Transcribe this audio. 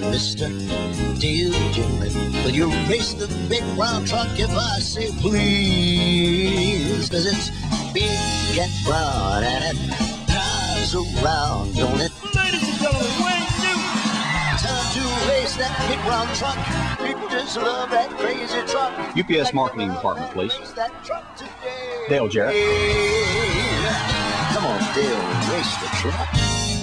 mister, dear Jimmy, will you race the big brown truck if I say please? Cause it's big and broad and it drives around, don't it? Ladies and gentlemen, Wayne Newton. Time to race that big brown truck. People just love that crazy truck. UPS Marketing Department, please. Dale Jarrett. Come on, Dale, race the truck.